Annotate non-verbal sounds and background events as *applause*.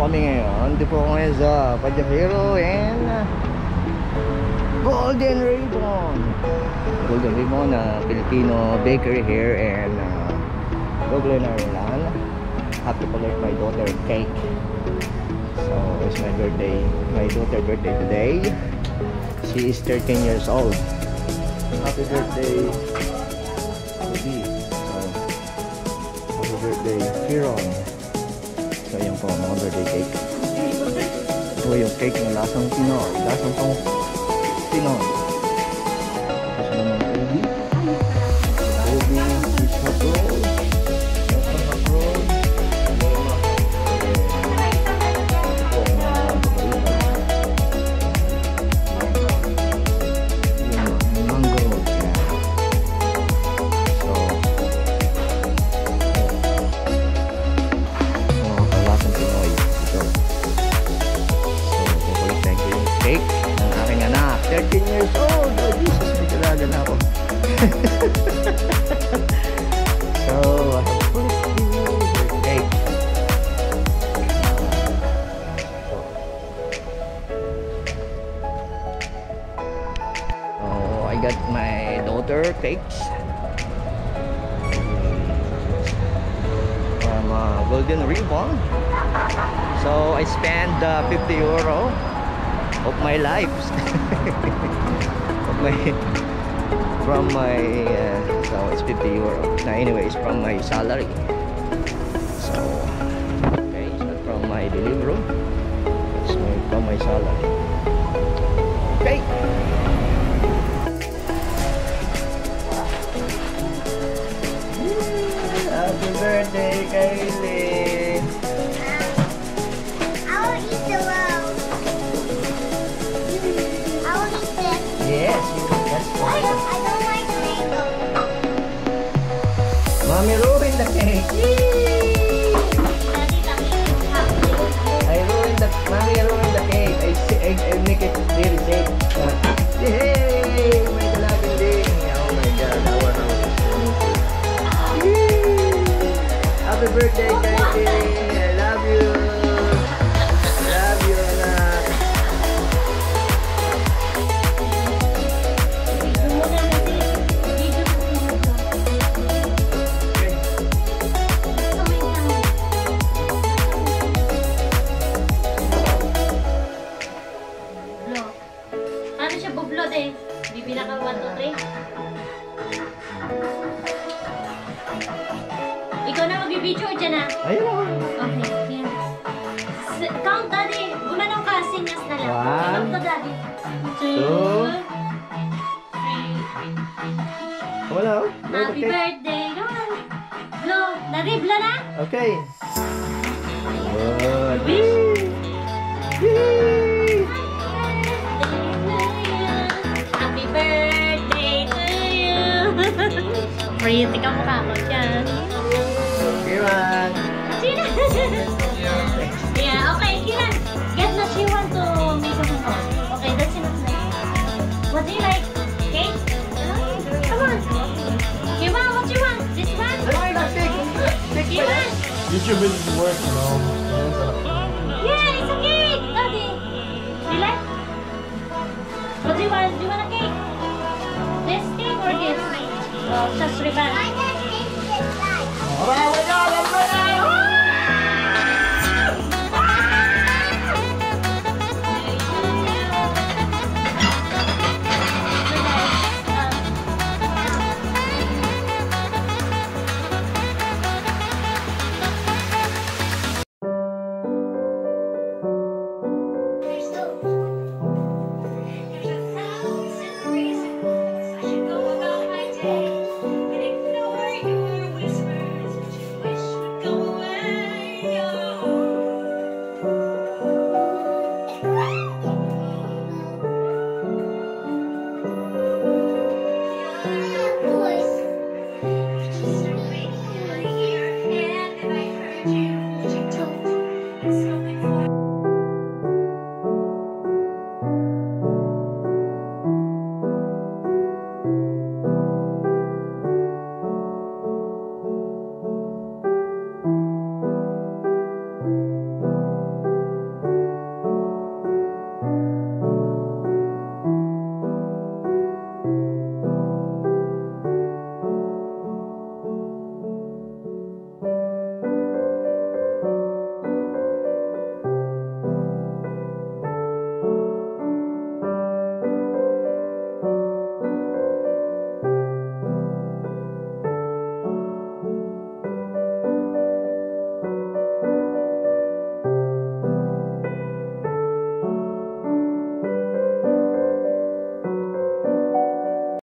kami ngayon. Di po ngayon sa Padyakero and uh, Golden Ribbon. Golden Ribbon na Filipino bakery here and uh, Dublin, Ireland. Happy get my daughter cake. So it's my birthday, my daughter birthday today. She is 13 years old. Happy birthday, baby. So, happy birthday, Kiron. Po, mga birthday cake. Ito yung cake ng lasang Pinoy. Lasang pang Pinoy. Cake ng aking anak. 13 years old. Oh, Jesus, may ako. *laughs* so. Oh, I got my daughter cakes from uh, Golden Ribbon. So I spent uh, 50 euro of my life *laughs* of my from my uh, so it's 50 euro. Now anyways from my salary. So okay, not from my delivery. It's my, from my salary. Mommy ruined the cake. Bublo de? Bibila ka 1, 2, 3. Ikaw na magbibideo o dyan na? Ayun ako. Okay, yan. S- Count, daddy. Gumanong ka, sinyas na lang. One. Count to, daddy. Two. three. Wala oh. Happy cake. birthday. Come on. Blow. Daddy, blow na? Okay. Pretty ka mukha ko dyan. Kiran. Sino? yeah, okay, Kiran. Get na she want to make a home. Okay, that's enough na. What do you like? Cake? Come on. Kiwan, what you want? This one? Ay, nasik. Sik pa yan. Kiwan. YouTube is work, you know. Yeah, it's a cake, Daddy. Do you like? What do you want? Do you want a cake? Just that's really bad.